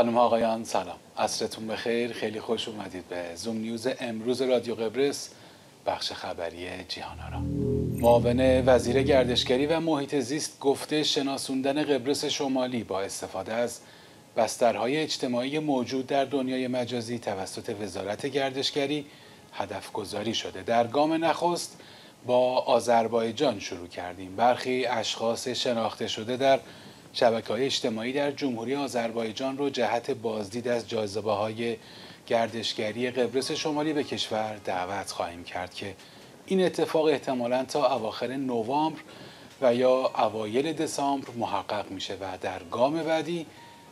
خانم آقایان سلام. عصرتون بخیر. خیلی خوش اومدید به زوم نیوز امروز رادیو قبرس بخش خبری جهان آرام معاون وزیر گردشگری و محیط زیست گفته شناسوندن قبرس شمالی با استفاده از بسترهای اجتماعی موجود در دنیای مجازی توسط وزارت گردشگری هدف گذاری شده. در گام نخست با آذربایجان شروع کردیم. برخی اشخاص شناخته شده در شبکه های اجتماعی در جمهوری آذربایجان رو جهت بازدید از جاذبه های گردشگری قبرس شمالی به کشور دعوت خواهیم کرد که این اتفاق احتمالا تا اواخر نوامبر و یا اوایل دسامبر محقق میشه و در گام بعدی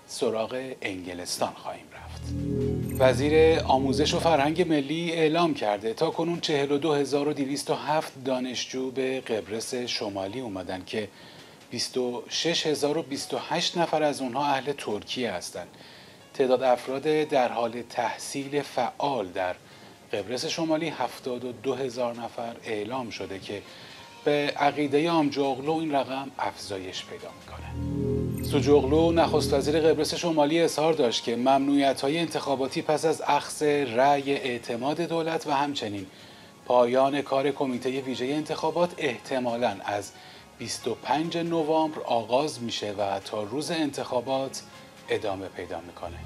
سراغ انگلستان خواهیم رفت. وزیر آموزش و فرهنگ ملی اعلام کرده تا کنون 42207 دانشجو به قبرس شمالی اومدن که 26028 نفر از اونها اهل ترکیه هستند. تعداد افراد در حال تحصیل فعال در قبرس شمالی 72 هزار نفر اعلام شده که به عقیده آمجوغلو این رقم افزایش پیدا می‌کنه. سوجوغلو نخست وزیر قبرس شمالی اظهار داشت که ممنوعیت های انتخاباتی پس از اخذ رأی اعتماد دولت و همچنین پایان کار کمیته ویژه انتخابات احتمالاً از 25 نوامبر آغاز میشه و تا روز انتخابات ادامه پیدا می‌کنه.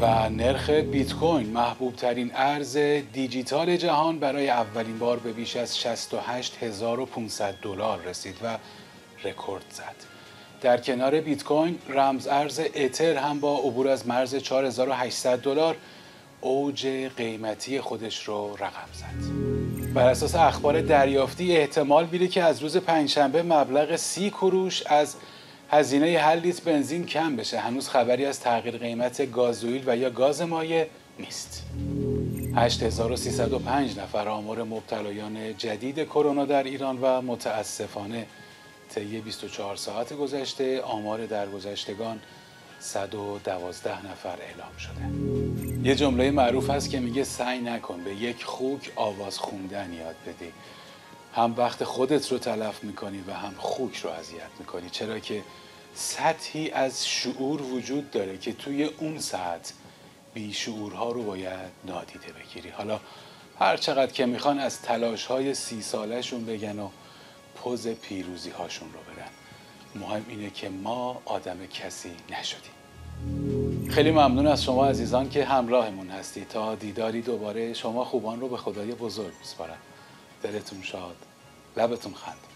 و نرخ بیت کوین محبوب ترین ارز دیجیتال جهان برای اولین بار به بیش از 68500 دلار رسید و رکورد زد. در کنار بیت کوین رمز ارز اتر هم با عبور از مرز 4800 دلار اوج قیمتی خودش رو رقم زد. بر اساس اخبار دریافتی احتمال میره که از روز پنجشنبه مبلغ سی کروش از هزینه هر لیتر بنزین کم بشه. هنوز خبری از تغییر قیمت گازوئیل و یا گاز مایع نیست. 8305 نفر آمار مبتلایان جدید کرونا در ایران و متاسفانه طی 24 ساعت گذشته آمار درگذشتگان 112 نفر اعلام شده. یه جمله معروف هست که میگه سعی نکن به یک خوک آواز خوندن یاد بدی. هم وقت خودت رو تلف می‌کنی و هم خوک رو اذیت می‌کنی. چرا که سطحی از شعور وجود داره که توی اون سطح بیشعورها رو باید نادیده بگیری. حالا هر چقدر که می‌خوان از تلاش های سی سالشون بگن و پوز پیروزی هاشون رو بدن. مهم اینه که ما آدم کسی نشدیم. خیلی ممنون از شما عزیزان که همراهمون هستی تا دیداری دوباره شما خوبان رو به خدای بزرگ میسپارم. دلتون شاد. لبتون خند